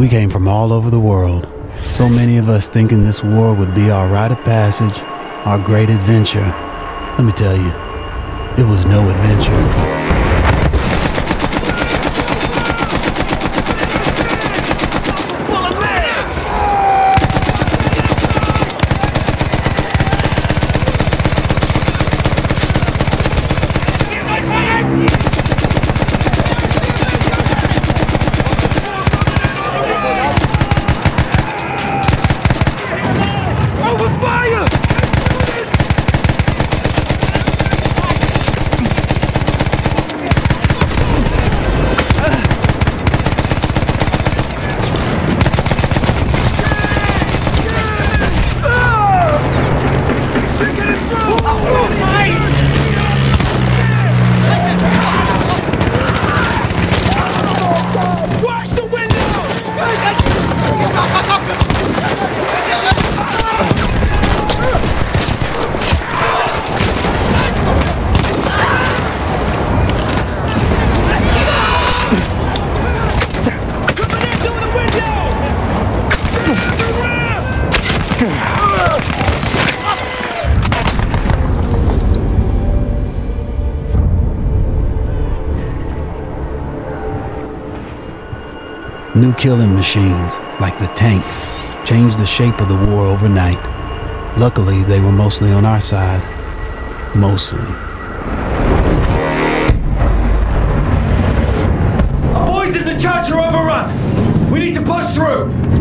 We came from all over the world. So many of us thinking this war would be our rite of passage, our great adventure. Let me tell you, it was no adventure. New killing machines, like the tank, changed the shape of the war overnight. Luckily, they were mostly on our side. Mostly. Our boys in the church are overrun. We need to push through.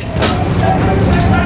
You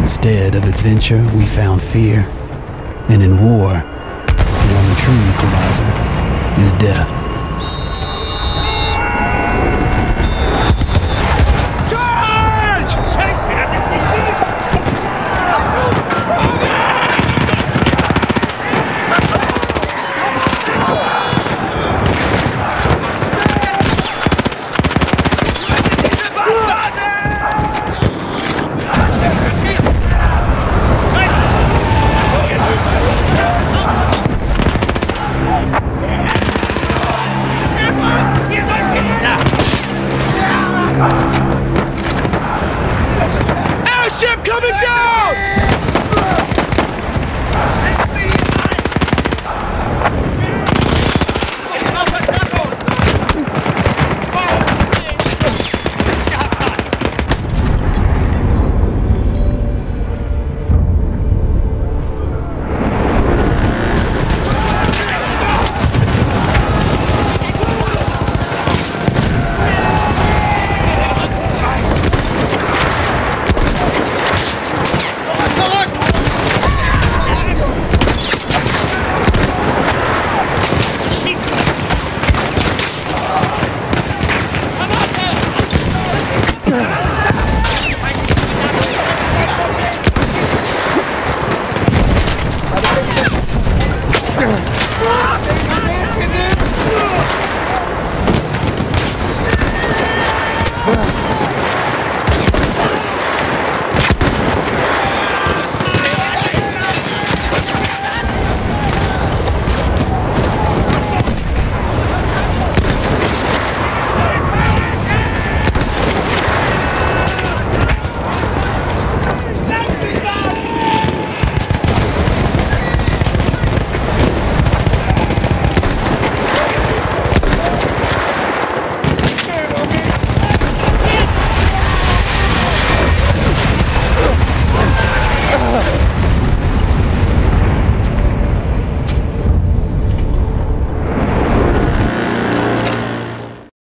Instead of adventure, we found fear. And in war, the only true equalizer is death.